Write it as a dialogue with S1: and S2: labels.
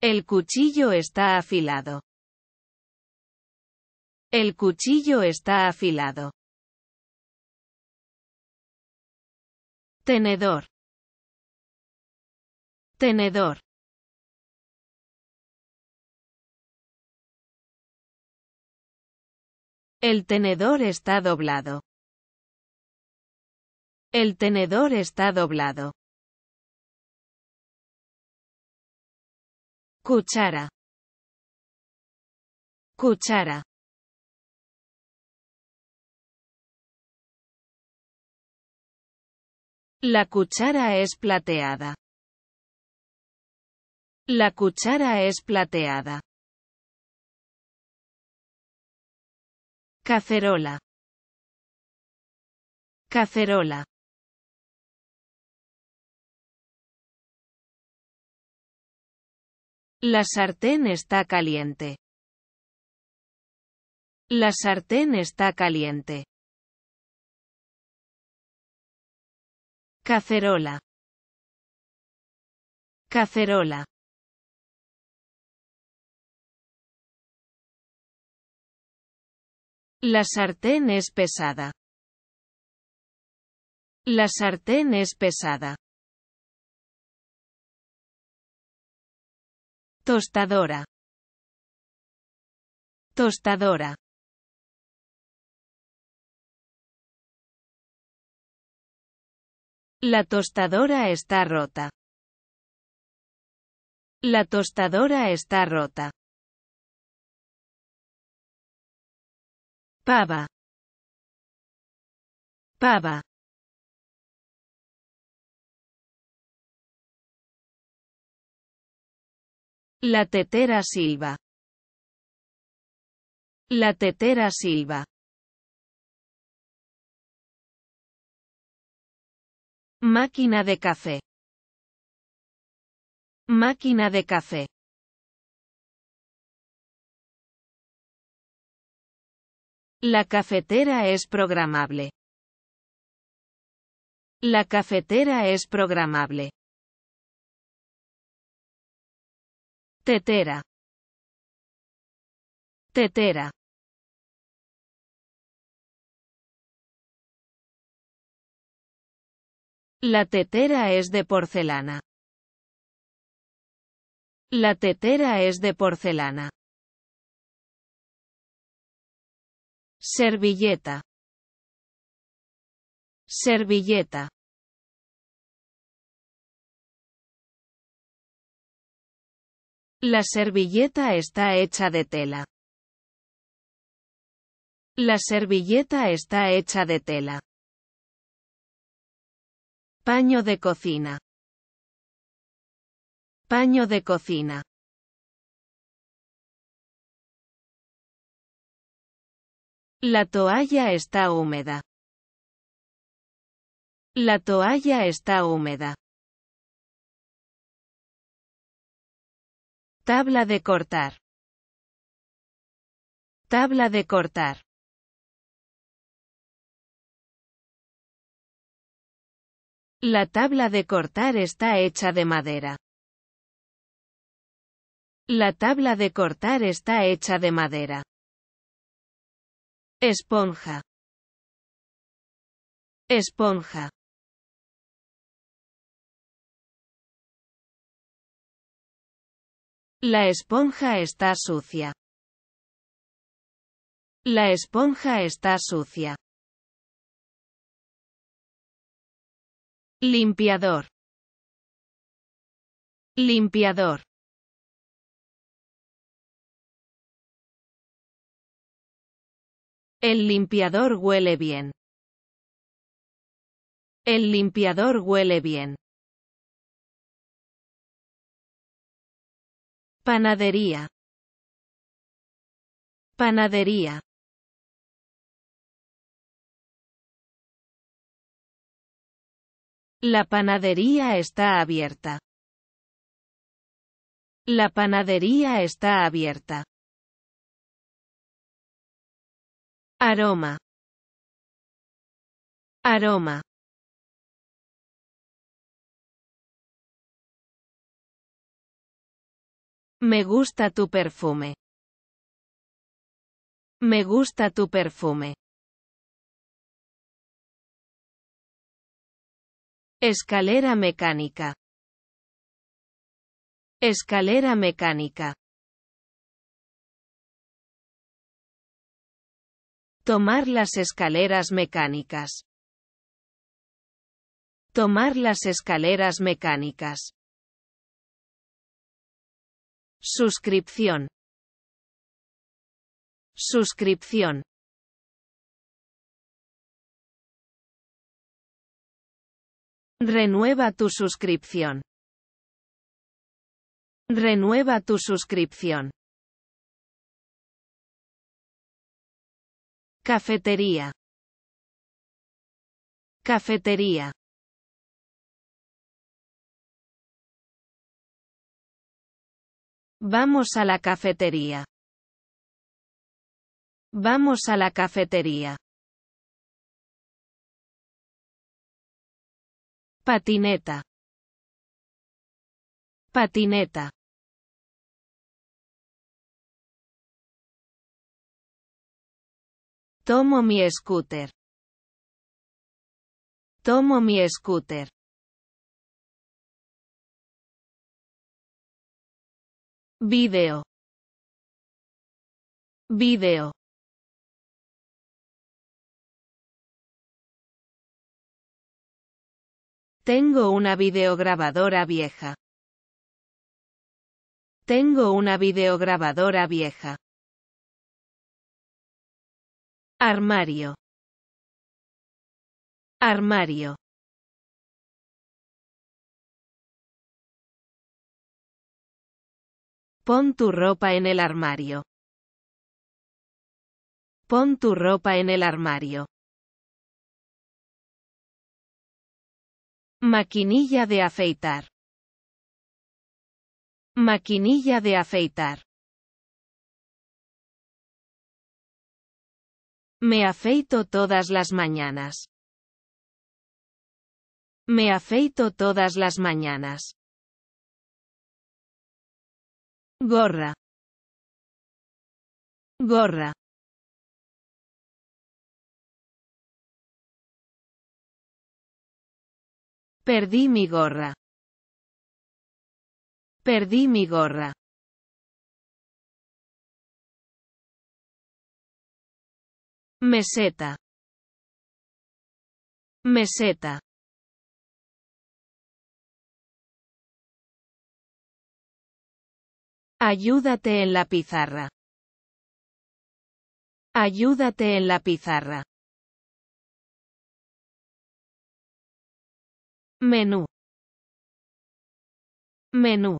S1: El cuchillo está afilado. El cuchillo está afilado. Tenedor. Tenedor. El tenedor está doblado. El tenedor está doblado. Cuchara. Cuchara. La cuchara es plateada. La cuchara es plateada. Cacerola. Cacerola. La sartén está caliente. La sartén está caliente. Cacerola. Cacerola. La sartén es pesada. La sartén es pesada. Tostadora. Tostadora. La tostadora está rota. La tostadora está rota. Pava. La tetera silba. La tetera silba. Máquina de café. Máquina de café. La cafetera es programable. La cafetera es programable. Tetera. Tetera. La tetera es de porcelana. La tetera es de porcelana. Servilleta. Servilleta. La servilleta está hecha de tela. La servilleta está hecha de tela. Paño de cocina. Paño de cocina. La toalla está húmeda. La toalla está húmeda. Tabla de cortar. Tabla de cortar. La tabla de cortar está hecha de madera. La tabla de cortar está hecha de madera. Esponja. Esponja. La esponja está sucia. La esponja está sucia. Limpiador. Limpiador. El limpiador huele bien. El limpiador huele bien. Panadería. Panadería. La panadería está abierta. La panadería está abierta. Aroma. Aroma. Me gusta tu perfume. Me gusta tu perfume. Escalera mecánica. Escalera mecánica. Tomar las escaleras mecánicas. Tomar las escaleras mecánicas. Suscripción. Suscripción. Renueva tu suscripción. Renueva tu suscripción. Cafetería. Cafetería. Vamos a la cafetería. Vamos a la cafetería. Patineta. Patineta. Tomo mi scooter. Tomo mi scooter. Video. Video. Tengo una videograbadora vieja. Tengo una videograbadora vieja. Armario. Armario. Pon tu ropa en el armario. Pon tu ropa en el armario. Maquinilla de afeitar. Maquinilla de afeitar. Me afeito todas las mañanas. Me afeito todas las mañanas. Gorra. Gorra. Perdí mi gorra. Perdí mi gorra. Meseta. Meseta. Ayúdate en la pizarra. Ayúdate en la pizarra. Menú. Menú.